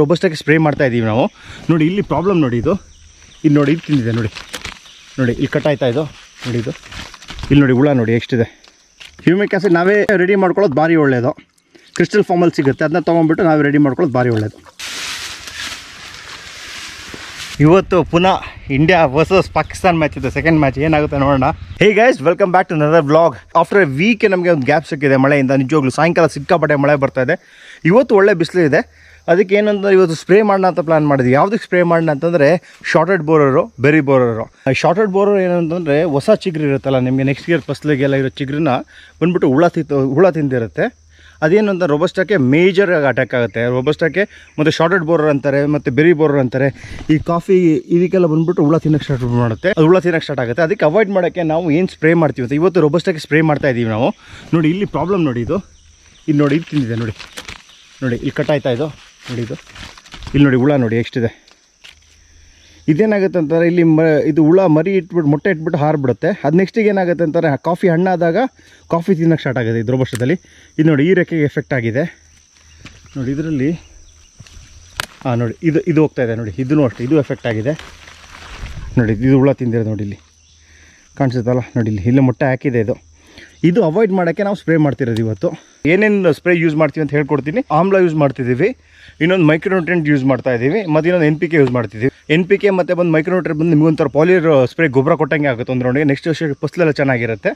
ರೋಬಸ್ಟಾಗಿ spray ಮಾಡ್ತಾ ಇದ್ದೀವಿ ನಾವು. ನೋಡಿ, ಇಲ್ಲಿ ಪ್ರಾಬ್ಲಮ್ ನೋಡಿ ಇದು. ಇಲ್ಲಿ ನೋಡಿ ಇದು ತಿಂದಿದೆ ನೋಡಿ. ನೋಡಿ, ಇಲ್ಲಿ ಆಯ್ತಾ ಇದು? ನೋಡಿ ಇದು. ಇಲ್ಲಿ ನೋಡಿ, ಹುಳ ನೋಡಿ, ಎಷ್ಟಿದೆ. ಹ್ಯೂಮಿಕ್ ಆ್ಯಸಿಡ್ ನಾವೇ ರೆಡಿ ಮಾಡ್ಕೊಳ್ಳೋದು ಭಾರಿ ಒಳ್ಳೆಯದು ಕ್ರಿಸ್ಟಲ್ ಫಾರ್ಮಲ್ಲಿ ಸಿಗುತ್ತೆ. ಅದನ್ನ ತೊಗೊಂಡ್ಬಿಟ್ಟು ನಾವೇ ರೆಡಿ ಮಾಡ್ಕೊಳ್ಳೋದು ಭಾರಿ ಒಳ್ಳೆಯದು ಇವತ್ತು ಪುನಃ ಇಂಡಿಯಾ ವರ್ಸಸ್ ಪಾಕಿಸ್ತಾನ್ ಮ್ಯಾಚ್ ಇದೆ. ಸೆಕೆಂಡ್ ಮ್ಯಾಚ್ ಏನಾಗುತ್ತೆ ನೋಡೋಣ. Hey guys welcome back to ನದರ್ blog after a week ನಮಗೆ ಒಂದು ಗ್ಯಾಪ್ ಸಿಕ್ಕಿದೆ ಮಳೆಯಿಂದ. ನಿಜವಾಗ್ಲೂ ಸಾಯಂಕಾಲ ಸಿಕ್ಕಾಪಟ್ಟೆ ಮಳೆ ಬರ್ತಾ ಇದೆ. ಇವತ್ತು ಒಳ್ಳೆ ಬಿಸಿಲು ಇದೆ. ಅದಕ್ಕೆ ಏನಂತಂದ್ರೆ ಇವತ್ತು ಸ್ಪ್ರೇ ಮಾಡೋಣ ಅಂತ ಪ್ಲಾನ್ ಮಾಡಿದ್ವಿ. ಯಾವ್ದಕ್ಕೆ ಸ್ಪ್ರೇ ಮಾಡೋಣ ಅಂತಂದರೆ shorted borer berry borer shorted borer ಏನಂತಂದರೆ ಹೊಸ ಚಿಗ್ರಿ ಇರುತ್ತಲ್ಲ, ನಿಮಗೆ ನೆಕ್ಸ್ಟ್ ಇಯರ್ ಫಸ್ಲಿಗೆಲ್ಲ ಇರೋ ಚಿಗ್ರಿನ ಬಂದ್ಬಿಟ್ಟು ಹುಳ ತಿಂತು ಹುಳ ತಿಂದಿರುತ್ತೆ. ಅದೇನು ಅಂತ ರೋಬಸ್ಟಾಕ್ಕೆ ಮೇಜರ್ ಅಟ್ಯಾಕ್ ಆಗುತ್ತೆ. ರೋಬಸ್ಟಾಕ್ಕೆ ಮತ್ತು ಶಾರ್ಟೆಡ್ ಬೋರರ್ ಅಂತಾರೆ, ಮತ್ತು ಬೆರಿ ಬೋರರ್ ಅಂತಾರೆ. ಈ ಕಾಫಿ ಇದಕ್ಕೆಲ್ಲ ಬಂದ್ಬಿಟ್ಟು ಹುಳ ತಿನ್ನಕ್ಕೆ ಸ್ಟಾರ್ಟ್ ಮಾಡುತ್ತೆ. ಅದು ಹುಳ ತಿನ್ನಕ್ಕೆ ಸ್ಟಾರ್ಟ್ ಆಗುತ್ತೆ. ಅದಕ್ಕೆ ಅವಾಯ್ಡ್ ಮಾಡೋಕ್ಕೆ ನಾವು ಏನು ಸ್ಪ್ರೇ ಮಾಡ್ತೀವಿ ಅಂತ ಇವತ್ತು ರೋಬಸ್ಟಾಕ್ಕೆ ಸ್ಪ್ರೇ ಮಾಡ್ತಾ ಇದ್ದೀವಿ ನಾವು. ನೋಡಿ, ಇಲ್ಲಿ ಪ್ರಾಬ್ಲಮ್ ನೋಡಿ ಇದು. ಇದು ನೋಡಿ, ಇದು ತಿಂದಿದೆ ನೋಡಿ. ನೋಡಿ, ಇಲ್ಲಿ ಕಟ್ಟಾಯ್ತಾ ಇದು? ನೋಡಿ ಇದು ಇಲ್ಲಿ ನೋಡಿ ಹುಳ ನೋಡಿ ಎಷ್ಟಿದೆ. ಇದೇನಾಗುತ್ತೆ ಅಂತಾರೆ, ಇಲ್ಲಿ ಮ, ಇದು ಹುಳ ಮರಿ ಇಟ್ಬಿಟ್ಟು ಮೊಟ್ಟೆ ಇಟ್ಬಿಟ್ಟು ಹಾರ್ಬಿಡುತ್ತೆ. ಅದು ನೆಕ್ಸ್ಟಿಗೆ ಏನಾಗುತ್ತೆ ಅಂತಾರೆ ಕಾಫಿ ಹಣ್ಣಾದಾಗ ಕಾಫಿ ತಿನ್ನೋಕ್ಕೆ ಸ್ಟಾರ್ಟ್ ಆಗುತ್ತೆ ಇದ್ರ ವರ್ಷದಲ್ಲಿ. ಇದು ನೋಡಿ, ಈ ರೆಕ್ಕೆಗೆ ಎಫೆಕ್ಟ್ ಆಗಿದೆ. ನೋಡಿ, ಇದರಲ್ಲಿ ಹಾಂ ನೋಡಿ, ಇದು ಇದು ಹೋಗ್ತಾ ಇದೆ ನೋಡಿ, ಇದೂ ಅಷ್ಟೇ, ಇದು ಎಫೆಕ್ಟ್ ಆಗಿದೆ. ನೋಡಿ, ಇದು ಹುಳ ತಿಂದಿರೋದು ನೋಡಿ ಇಲ್ಲಿ. ಕಾಣಿಸುತ್ತಲ್ಲ, ನೋಡಿ ಇಲ್ಲಿ ಇಲ್ಲಿ ಮೊಟ್ಟೆ ಹಾಕಿದೆ ಇದು. ಇದು ಅವಾಯ್ಡ್ ಮಾಡೋಕ್ಕೆ ನಾವು ಸ್ಪ್ರೇ ಮಾಡ್ತಿರೋದು ಇವತ್ತು. ಏನೇನು ಸ್ಪ್ರೇ ಯೂಸ್ ಮಾಡ್ತೀವಿ ಅಂತ ಹೇಳ್ಕೊಡ್ತೀನಿ. ಆಮ್ಲ ಯೂಸ್ ಮಾಡ್ತಿದ್ದೀವಿ. ಇನ್ನೊಂದು ಮೈಕ್ರೋನ್ಯೂಟ್ರೆಂಟ್ ಯೂಸ್ ಮಾಡ್ತಾ ಇದ್ದೀವಿ. ಮತ್ತು ಇನ್ನೊಂದು ಎನ್ ಪಿ ಕೆ ಯೂಸ್ ಮಾಡ್ತಿದ್ದೀವಿ. ಎನ್ ಪಿ ಕೆ ಮತ್ತು ಬಂದು ಮೈಕ್ರೋನ್ಯೂಟ್ರೆಂಟ್ ಬಂದು ನಿಮಗೊಂಥರ ಪಾಲಿಯರ್ ಸ್ಪ್ರೇ ಗೊಬ್ಬರ ಕೊಟ್ಟಂಗೆ ಆಗುತ್ತೆ ನೋಡಿ ನೆಕ್ಸ್ಟ್ ವರ್ಷ ಫಸ್ಲೆಲ್ಲ ಚೆನ್ನಾಗಿರುತ್ತೆ.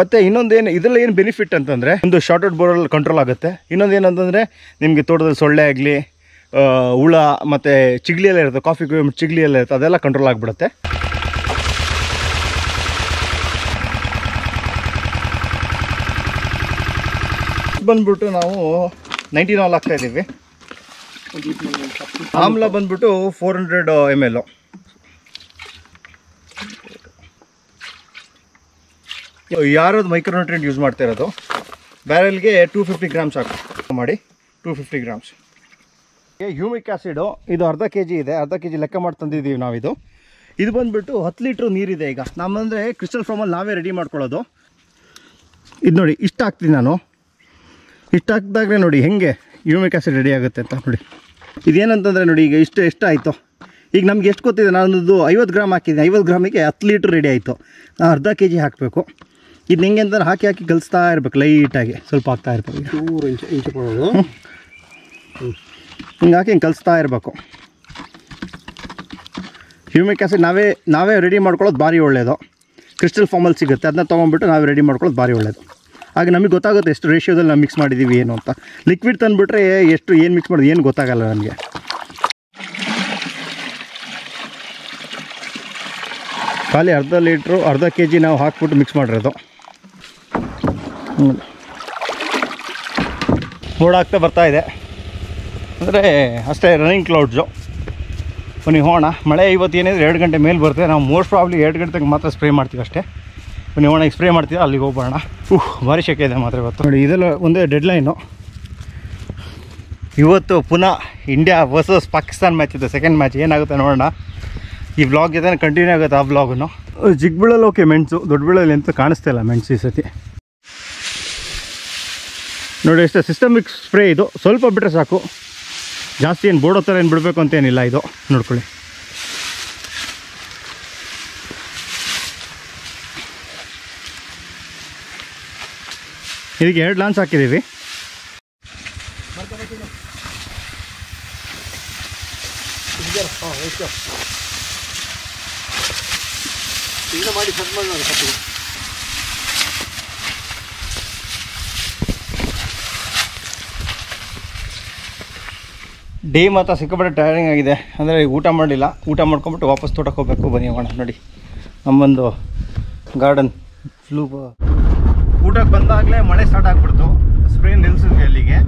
ಮತ್ತು ಇನ್ನೊಂದು ಏನು ಇದರಲ್ಲಿ ಏನು ಬೆನಿಫಿಟ್ ಅಂತಂದರೆ ಒಂದು ಶಾರ್ಟ್ಔಟ್ ಬೋರಲ್ಲಿ ಕಂಟ್ರೋಲ್ ಆಗುತ್ತೆ. ಇನ್ನೊಂದು ಏನಂತಂದರೆ ನಿಮಗೆ ತೋಟದಲ್ಲಿ ಸೊಳ್ಳೆ ಆಗಲಿ ಹುಳ, ಮತ್ತು ಚಿಗ್ಲಿಯೆಲ್ಲ ಇರುತ್ತೆ. ಕಾಫಿ ಚಿಗ್ಲಿಯೆಲ್ಲ ಇರುತ್ತೆ. ಅದೆಲ್ಲ ಕಂಟ್ರೋಲ್ ಆಗಿಬಿಡುತ್ತೆ. ಬಂದ್ಬಿಟ್ಟು ನಾವು ನೈಂಟೀನ್ ಆಲ್ ಹಾಕ್ತಾ ಇದ್ದೀವಿ. ಆಮ್ಲ ಬಂದ್ಬಿಟ್ಟು ಫೋರ್ ಹಂಡ್ರೆಡ್ ಎಂ ಎಲ್ ಯಾರದು ಮೈಕ್ರೋನ್ಯೂಟ್ರೆಂಟ್ ಯೂಸ್ ಮಾಡ್ತಾ ಇರೋದು? ಬ್ಯಾರೆಲ್ಗೆ ಟೂ ಫಿಫ್ಟಿ ಗ್ರಾಮ್ಸ್ ಹಾಕು. ಮಾಡಿ two fifty grams humic acid ಇದು ಅರ್ಧ ಕೆ ಜಿ ಇದೆ. ಅರ್ಧ ಕೆ ಜಿ ಲೆಕ್ಕ ಮಾಡಿ ತಂದಿದ್ದೀವಿ ನಾವಿದು. ಇದು ಬಂದುಬಿಟ್ಟು ಹತ್ತು ಲೀಟ್ರ್ ನೀರಿದೆ ಈಗ. ನಮ್ಮಂದರೆ ಕ್ರಿಸ್ಟಲ್ ಫ್ರಮಲ್ಲಿ ನಾವೇ ರೆಡಿ ಮಾಡ್ಕೊಳ್ಳೋದು. ಇದು ನೋಡಿ, ಇಷ್ಟು ಹಾಕ್ತೀನಿ ನಾನು. ಇಷ್ಟು ಹಾಕಿದಾಗಲೇ ನೋಡಿ ಹೆಂಗೆ ಯೂಮಿಕ್ ಆ್ಯಸಿಡ್ ರೆಡಿ ಆಗುತ್ತೆ ಅಂತ ನೋಡಿ. ಇದೇನಂತಂದರೆ ನೋಡಿ ಈಗ ಇಷ್ಟು ಎಷ್ಟು ಆಯಿತು ಈಗ ನಮ್ಗೆ ಎಷ್ಟು ಗೊತ್ತಿದೆ? ನಾನೊಂದು ಐವತ್ತು ಗ್ರಾಮ್ ಹಾಕಿದ್ದೀನಿ. ಐವತ್ತು ಗ್ರಾಮಿಗೆ ಹತ್ತು ಲೀಟ್ರ್ ರೆಡಿ ಆಯಿತು. ನಾನು ಅರ್ಧ ಕೆ ಜಿ ಹಾಕಬೇಕು. ಇದು ಹೆಂಗೆ ಅಂತಂದ್ರೆ ಹಾಕಿ ಹಾಕಿ ಕಲಿಸ್ತಾ ಇರ್ಬೇಕು ಲೈಟಾಗಿ ಸ್ವಲ್ಪ ಹಾಕ್ತಾ ಇರ್ಬೇಕು ಮೂರು ಇಂಚು ಇಂಚು ಕೊಡೋದು. ಹಿಂಗೆ ಹಾಕಿ ಹಿಂಗೆ ಕಲಿಸ್ತಾ ಇರಬೇಕು. ಹ್ಯೂಮಿಕ್ ಆ್ಯಸಿಡ್ ನಾವೇ ನಾವೇ ರೆಡಿ ಮಾಡ್ಕೊಳ್ಳೋದು ಭಾರಿ ಒಳ್ಳೆಯದು ಕ್ರಿಸ್ಟಲ್ ಫಾರ್ಮಲ್ಲಿ ಸಿಗುತ್ತೆ. ಅದನ್ನ ತೊಗೊಂಡ್ಬಿಟ್ಟು ನಾವೇ ರೆಡಿ ಮಾಡ್ಕೊಳ್ಳೋದು ಭಾರಿ ಒಳ್ಳೆಯದು ಆಗ ನಮಗೆ ಗೊತ್ತಾಗುತ್ತೆ ಎಷ್ಟು ರೇಷಿಯೋದಲ್ಲಿ ನಾವು ಮಿಕ್ಸ್ ಮಾಡಿದ್ದೀವಿ, ಏನು ಅಂತ. ಲಿಕ್ವಿಡ್ ತಂದುಬಿಟ್ರೆ ಎಷ್ಟು ಏನು ಮಿಕ್ಸ್ ಮಾಡೋದು, ಏನು ಗೊತ್ತಾಗಲ್ಲ ನಮಗೆ. ಖಾಲಿ ಅರ್ಧ ಲೀಟ್ರು ಅರ್ಧ ಕೆ ಜಿ ನಾವು ಹಾಕ್ಬಿಟ್ಟು ಮಿಕ್ಸ್ ಮಾಡಿರೋದು ಆಗ್ತಾ ಬರ್ತಾ ಇದೆ. ಅಂದರೆ ಅಷ್ಟೇ ರನ್ನಿಂಗ್ ಕ್ಲೌಡ್ಸು ಬನ್ನಿ ಹೋಣ ಮಳೆ ಇವತ್ತು ಏನಿದ್ರೆ ಎರಡು ಗಂಟೆ ಮೇಲೆ ಬರುತ್ತೆ. ನಾವು ಮೋಸ್ಟ್ ಪ್ರಾಬ್ಲಿ ಎರಡು ಗಂಟೆಗೆ ಮಾತ್ರ ಸ್ಪ್ರೇ ಮಾಡ್ತೀವಿ ಅಷ್ಟೇ. ಬನ್ನಿ ಎಕ್ಸ್ಪ್ರೇ ಮಾಡ್ತೀವಿ ಅಲ್ಲಿಗೆ ಹೋಗ್ಬೋಣ ಉಹ್, ಭಾರಿ ಶೆಕೆ ಇದೆ ಮಾತ್ರ ಇವತ್ತು. ನೋಡಿ, ಇದೆಲ್ಲ ಒಂದೇ ಡೆಡ್ಲೈನು ಇವತ್ತು ಪುನಃ ಇಂಡಿಯಾ ವರ್ಸಸ್ ಪಾಕಿಸ್ತಾನ್ ಮ್ಯಾಚ್ ಇದೆ. ಸೆಕೆಂಡ್ ಮ್ಯಾಚ್ ಏನಾಗುತ್ತೆ ನೋಡೋಣ. ಈ ಬ್ಲಾಗ್ ಇದೆ ಕಂಟಿನ್ಯೂ ಆಗುತ್ತೆ ಆ ಬ್ಲಾಗನ್ನು ಜಿಗ್ಬಿಳಲ್ಲಿ ಓಕೆ ಮೆಣಸು ದೊಡ್ಡ ಬೀಳಲ್ಲಿ ಎಂತ ಕಾಣಿಸ್ತಾ ಇಲ್ಲ ಮೆಣಸು ಈ ಸತಿ. ನೋಡಿ ಎಷ್ಟು ಸಿಸ್ಟಮಿಕ್ ಸ್ಪ್ರೇ ಇದು. ಸ್ವಲ್ಪ ಬಿಟ್ಟರೆ ಸಾಕು. ಜಾಸ್ತಿ ಏನು ಬೋಡೋ ಥರ ಏನು ಬಿಡಬೇಕು ಅಂತೇನಿಲ್ಲ ಇದು. ನೋಡ್ಕೊಳ್ಳಿ. ಇದಕ್ಕೆ ಎರಡು ಲಾನ್ಸ್ ಹಾಕಿದ್ದೀವಿ. ಮಾಡಿ ಮಾಡಿ ಡೇ ಮಾತ್ರ ಸಿಕ್ಕಾಪಟ್ಟೆ ಟೈರಿಂಗ್ ಆಗಿದೆ. ಅಂದರೆ ಊಟ ಮಾಡಲಿಲ್ಲ. ಊಟ ಮಾಡ್ಕೊಂಬಿಟ್ಟು ವಾಪಸ್ ತೋಟಕ್ಕೆ ಹೋಗ್ಬೇಕು. ಬನ್ನಿ ಹೋಗೋಣ. ನೋಡಿ. ನಮ್ಮೊಂದು ಗಾರ್ಡನ್ ಫ್ಲೂ ಊಟಕ್ಕೆ ಬಂದಾಗಲೇ ಮಳೆ ಸ್ಟಾರ್ಟ್ ಆಗಿಬಿಡ್ತು. ಸ್ಪ್ರೇ ನಿಲ್ಸಿದ್ವಿ ಅಲ್ಲಿಗೆ.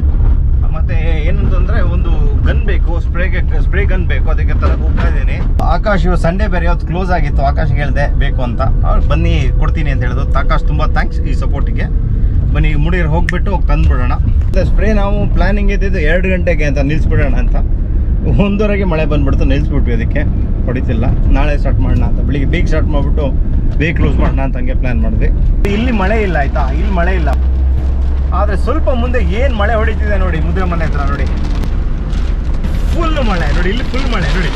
ಮತ್ತು ಏನಂತಂದರೆ ಒಂದು ಗನ್ ಬೇಕು ಸ್ಪ್ರೇಗೆ ಸ್ಪ್ರೇ ಗನ್ ಬೇಕು, ಅದಕ್ಕೆ ತರ ಹೋಗ್ತಾ ಇದ್ದೀನಿ. ಆಕಾಶ್ ಸಂಡೇ ಬೇರೆ ಯಾವತ್ತು ಕ್ಲೋಸ್ ಆಗಿತ್ತು, ಆಕಾಶ್ ಹೇಳಿದೆ, ಬೇಕು ಅಂತ. ಅವ್ರು ಬನ್ನಿ, ಕೊಡ್ತೀನಿ ಅಂತ ಹೇಳಿದ್ರು. ಆಕಾಶ್ ತುಂಬ ಥ್ಯಾಂಕ್ಸ್ ಈ ಸಪೋರ್ಟಿಗೆ ಬನ್ನಿ, ಮುಡಿಯರ್ ಹೋಗ್ಬಿಟ್ಟು ತಂದ್ಬಿಡೋಣ. ಮತ್ತೆ ಸ್ಪ್ರೇ ನಾವು ಪ್ಲಾನಿಂಗ್ ಇದ್ದಿದ್ದು ಎರಡು ಗಂಟೆಗೆ ಅಂತ ನಿಲ್ಲಿಸ್ಬಿಡೋಣ ಅಂತ. ಒಂದೂವರೆಗೆ ಮಳೆ ಬಂದ್ಬಿಡ್ತು ನಿಲ್ಲಿಸ್ಬಿಟ್ವಿ ಅದಕ್ಕೆ. ಹೊಡಿತಿಲ್ಲ. ನಾಳೆ ಸ್ಟಾರ್ಟ್ ಮಾಡೋಣ ಅಂತ. ಬೆಳಿಗ್ಗೆ ಬೀಗ್ ಸ್ಟಾರ್ಟ್ ಮಾಡಿಬಿಟ್ಟು ಬೇಗ ಕ್ಲೋಸ್ ಮಾಡೋಣ ಅಂತ ಹಂಗೆ ಪ್ಲ್ಯಾನ್ ಮಾಡಿದ್ವಿ. ಇಲ್ಲಿ ಮಳೆ ಇಲ್ಲ ಆಯಿತಾ? ಇಲ್ಲಿ ಮಳೆ ಇಲ್ಲ. ಆದರೆ ಸ್ವಲ್ಪ ಮುಂದೆ ಏನು ಮಳೆ ಹೊಡಿತಿದೆ ನೋಡಿ, ಮುದ್ರೆ ಮನೆ ಹತ್ರ ನೋಡಿ. ಫುಲ್ ಮಳೆ, ನೋಡಿ, ಇಲ್ಲಿ ಫುಲ್ ಮಳೆ, ನೋಡಿ.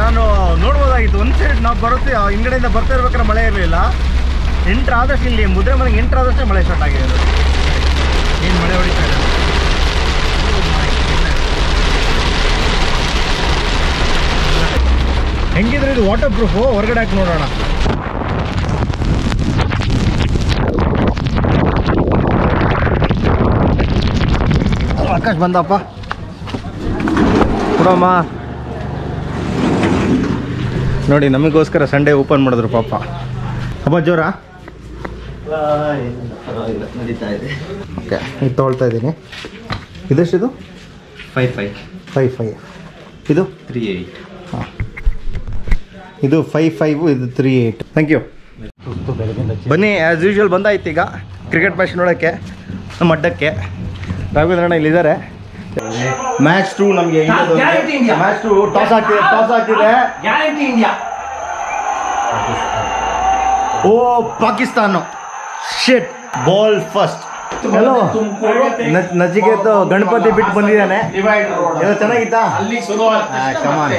ನಾನು ನೋಡ್ಬೋದಾಗಿತ್ತು, ಒಂದು ಸೈಡ್ ನಾವು ಬರುತ್ತೆ, ಆ ಹಿಂದ್ಗಡೆಯಿಂದ ಬರ್ತಾ ಇರ್ಬೇಕಾದ್ರೆ ಮಳೆ ಇರಲಿಲ್ಲ ಎಂಟ್ರಾದಷ್ಟು ಇಲ್ಲಿ ಮುದ್ರೆ ಮನೆಗೆ ಎಂಟ್ರಾದಷ್ಟೇ ಮಳೆ ಸ್ಟಾರ್ಟ್ ಆಗಿದೆ ಏನು ಮಳೆ ಹೊಡಿತಾ ಇದೆ ಹೆಂಗಿದ್ರೆ ಇದು ವಾಟರ್ ಪ್ರೂಫು ಹೊರಗಡೆ ಹಾಕಿ ನೋಡೋಣ. ಆಕಾಶ್ ಬಂದಪ್ಪ. ಕೊಡಮ್ಮ. ನೋಡಿ ನಮಗೋಸ್ಕರ ಸಂಡೇ ಓಪನ್ ಮಾಡಿದ್ರು ಪಾಪ. ಹಬ್ಬ ಜೋರ? ನಡೀತಾ ಇದೆ ಓಕೆ ಇದು ತೊಗೊಳ್ತಾ ಇದ್ದೀನಿ. ಇದೆಷ್ಟಿದು? ಫೈವ್ ಫೈವ್ ಫೈವ್ ಫೈವ್ ಇದು? ತ್ರೀ ಏಯ್ಟ್ ಹಾಂ. ಇದು ಫೈವ್ ಫೈವ್ ಇದು ತ್ರೀ ಏಯ್ಟ್ ಥ್ಯಾಂಕ್ ಯು ಬನ್ನಿ ಆ್ಯಸ್ ಯೂಶ್ವಲ್ ಬಂದಾಯ್ತು ಈಗ. ಕ್ರಿಕೆಟ್ ಮ್ಯಾಚ್ ನೋಡೋಕ್ಕೆ ನಮ್ಮ ಅಡ್ಡಕ್ಕೆ. ರಾಘವೇಂದ್ರಣ್ಣ ಇಲ್ಲಿದ್ದಾರೆ. ಮ್ಯಾಚ್ ಟು ನಮಗೆ ಮ್ಯಾಚ್ ಟೂ ಟಾಸ್ ಆಗ್ತಿದೆ ಟಾಸ್ ಆಗ್ತಿದೆ. ಓ Pakistan. Set ball first hello Nachiketa Ganapati ಬಿಟ್ಟು ಬಂದಿದ್ದಾನೆ. ಎಲ್ಲ ಚೆನ್ನಾಗಿತ್ತಾ? Come on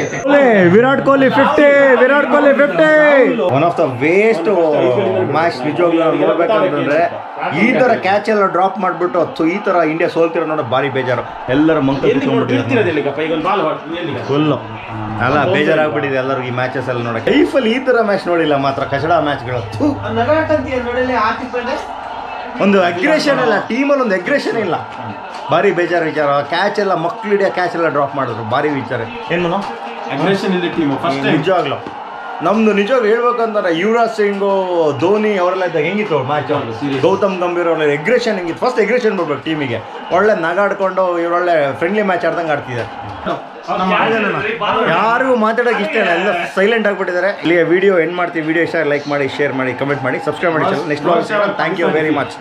Virat Kohli fifty Virat Kohli fifty one of the best match ನಿಜವಾಗ್ಲೂ ನಾವು ನೋಡ್ಬೇಕಂತಂದ್ರೆ ಈ ತರ ಕ್ಯಾಚ್ ಎಲ್ಲ ಡ್ರಾಪ್ ಮಾಡ್ಬಿಟ್ಟು ಅಥ್ವಾ ಈ ತರ ಇಂಡಿಯಾ ಸೋಲ್ತಿರೋ ನೋಡೋ ಭಾರಿ ಬೇಜಾರು. ಎಲ್ಲರ ಮಂಕ ಫುಲ್ಲು ಅಲ್ಲ ಬೇಜಾರಾಗ್ಬಿಟ್ಟಿದೆ ಎಲ್ಲರಿಗೂ ಈ ಮ್ಯಾಚಸ್ ಎಲ್ಲ ನೋಡಕ್ಕೆ. ಲೈಫಲ್ಲಿ ಈ ತರ ಮ್ಯಾಚ್ ನೋಡಿಲ್ಲ ಮಾತ್ರ ಕಚಡ ಮ್ಯಾಚ್ಗಳು ಒಂದು ಅಗ್ರೆಷನ್ ಇಲ್ಲ ಟೀಮಲ್ಲಿ ಒಂದು ಅಗ್ರೆಷನ್ ಇಲ್ಲ. ಭಾರಿ ಬೇಜಾರು ವಿಚಾರ. ಕ್ಯಾಚ್ ಎಲ್ಲ ಮಕ್ಕಳು ಹಿಡಿಯೋ ಕ್ಯಾಚ್ ಎಲ್ಲ ಡ್ರಾಪ್ ಮಾಡಿದ್ರು. ಭಾರಿ ವಿಚಾರ. ಏನು ಅಗ್ರೆಷನ್ ಇದೆ ಟೀಮ್ ಫಸ್ಟ್ ನಿಜವಾಗ್ಲು. ನಮ್ದು ನಿಜವಾಗ ಹೇಳ್ಬೇಕಂದ್ರೆ ಯುವರಾಜ್ ಸಿಂಗ್ ಧೋನಿ ಅವರೆಲ್ಲ ಇದ್ದಾಗ ಹೆಂಗಿತ್ತು ಮ್ಯಾಚ್ ಗೌತಮ್ ಗಂಭೀರ್ ಅವರೆಲ್ಲ ಎಗ್ರೆಷನ್ ಹೆಂಗಿತ್ತು? ಫಸ್ಟ್ ಎಗ್ರೆಷನ್ ಬರ್ಬೇಕು ಟೀಮಿಗೆ ಒಳ್ಳೆ ನಗಾಡ್ಕೊಂಡು ಇವರೊಳ್ಳೆ ಫ್ರೆಂಡ್ಲಿ ಮ್ಯಾಚ್ ಆಡ್ದಂಗೆ ಆಡ್ತಿದ್ದಾರೆ. ಯಾರಿಗೂ ಮಾತಾಡೋಕೆ ಇಷ್ಟ ಇಲ್ಲ. ಎಲ್ಲ ಸೈಲೆಂಟ್ ಆಗಿಬಿಟ್ಟಿದ್ದಾರೆ. ಇಲ್ಲಿ ವಿಡಿಯೋ ಎಂಡ್ ಮಾಡ್ತೀವಿ. ವಿಡಿಯೋ ಇಷ್ಟ ಲೈಕ್ ಮಾಡಿ ಶೇರ್ ಮಾಡಿ ಕಮೆಂಟ್ ಮಾಡಿ ಸಬ್ಸ್ಕ್ರೈಬ್ ಮಾಡಿ next thank you very much